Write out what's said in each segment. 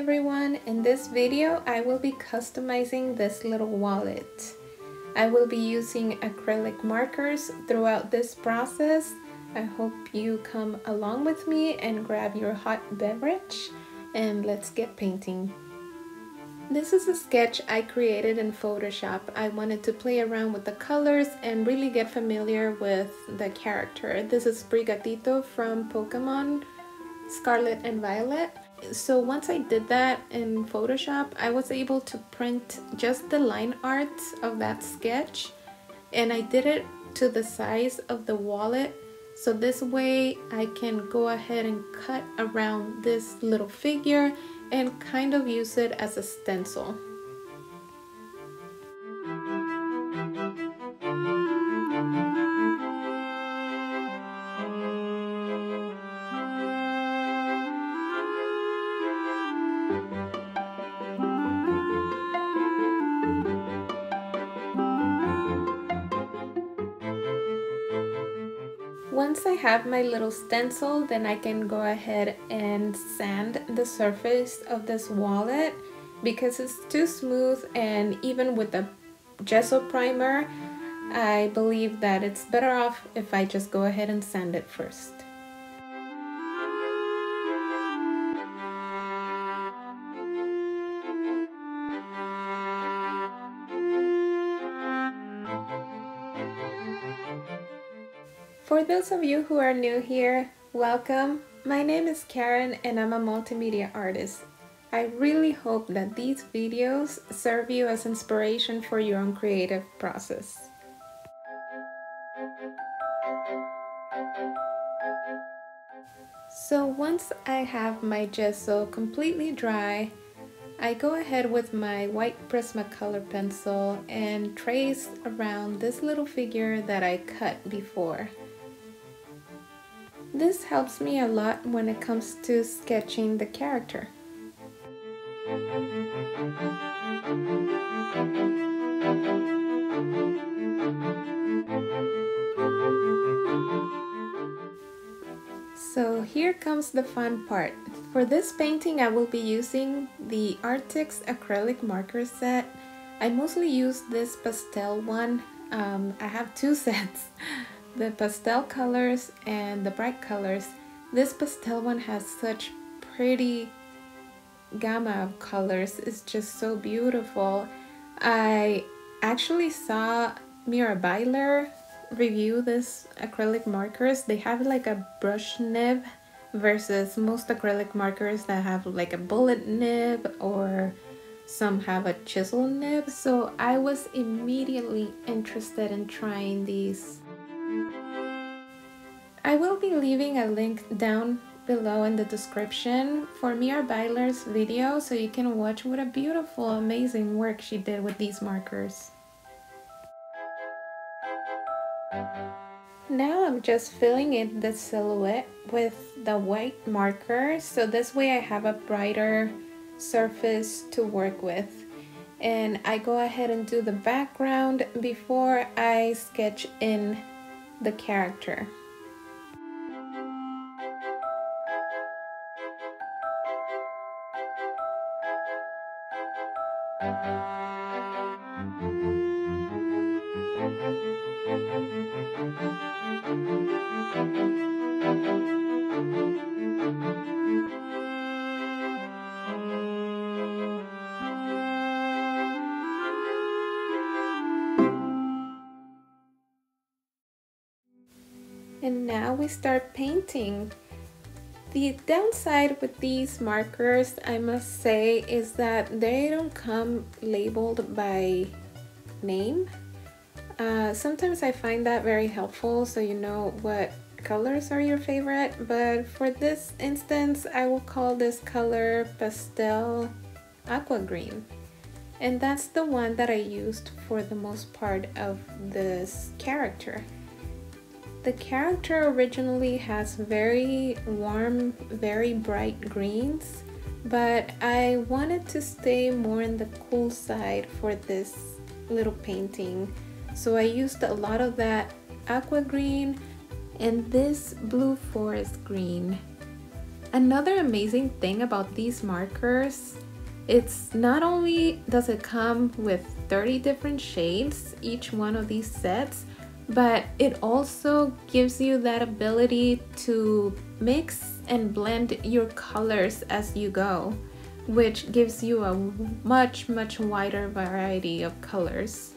everyone, in this video I will be customizing this little wallet. I will be using acrylic markers throughout this process. I hope you come along with me and grab your hot beverage and let's get painting. This is a sketch I created in Photoshop. I wanted to play around with the colors and really get familiar with the character. This is Sprigatito from Pokemon Scarlet and Violet. So once I did that in Photoshop, I was able to print just the line art of that sketch and I did it to the size of the wallet so this way I can go ahead and cut around this little figure and kind of use it as a stencil. Once I have my little stencil, then I can go ahead and sand the surface of this wallet because it's too smooth and even with the gesso primer, I believe that it's better off if I just go ahead and sand it first. For those of you who are new here, welcome. My name is Karen and I'm a multimedia artist. I really hope that these videos serve you as inspiration for your own creative process. So once I have my gesso completely dry, I go ahead with my white Prismacolor pencil and trace around this little figure that I cut before. This helps me a lot when it comes to sketching the character. So here comes the fun part. For this painting I will be using the Arrtx acrylic marker set. I mostly use this pastel one. Um, I have two sets the pastel colors and the bright colors. This pastel one has such pretty gamma of colors. It's just so beautiful. I actually saw Mira Byler review this acrylic markers. They have like a brush nib versus most acrylic markers that have like a bullet nib or some have a chisel nib. So I was immediately interested in trying these I will be leaving a link down below in the description for Mira Byler's video so you can watch what a beautiful, amazing work she did with these markers. Now I'm just filling in the silhouette with the white marker so this way I have a brighter surface to work with and I go ahead and do the background before I sketch in the character. We start painting. The downside with these markers, I must say, is that they don't come labeled by name. Uh, sometimes I find that very helpful so you know what colors are your favorite, but for this instance, I will call this color Pastel Aqua Green. And that's the one that I used for the most part of this character. The character originally has very warm, very bright greens, but I wanted to stay more in the cool side for this little painting. So I used a lot of that aqua green and this blue forest green. Another amazing thing about these markers, it's not only does it come with 30 different shades, each one of these sets, but it also gives you that ability to mix and blend your colors as you go, which gives you a much, much wider variety of colors.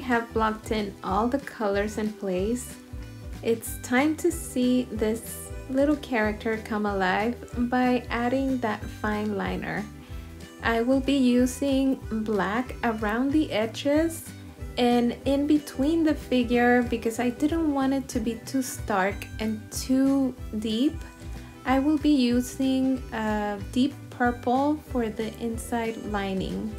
Have blocked in all the colors in place, it's time to see this little character come alive by adding that fine liner. I will be using black around the edges and in between the figure because I didn't want it to be too stark and too deep. I will be using a deep purple for the inside lining.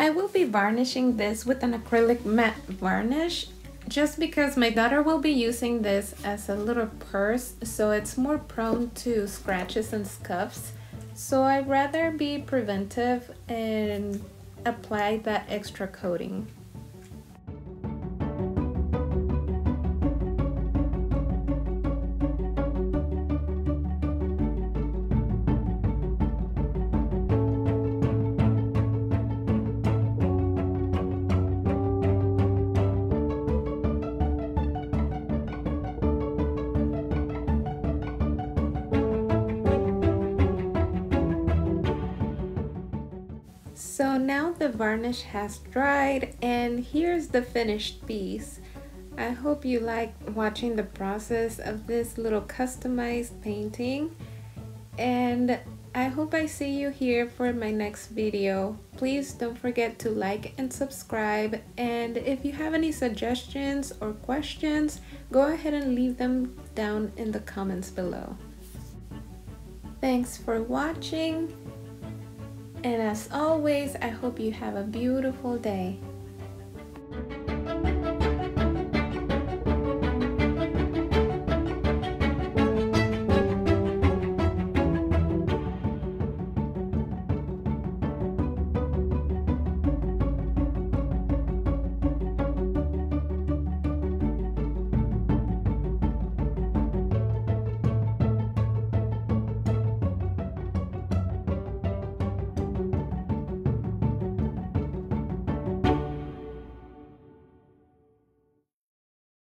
I will be varnishing this with an acrylic matte varnish just because my daughter will be using this as a little purse so it's more prone to scratches and scuffs so I'd rather be preventive and apply that extra coating. So now the varnish has dried and here's the finished piece. I hope you like watching the process of this little customized painting and I hope I see you here for my next video. Please don't forget to like and subscribe and if you have any suggestions or questions, go ahead and leave them down in the comments below. Thanks for watching and as always, I hope you have a beautiful day.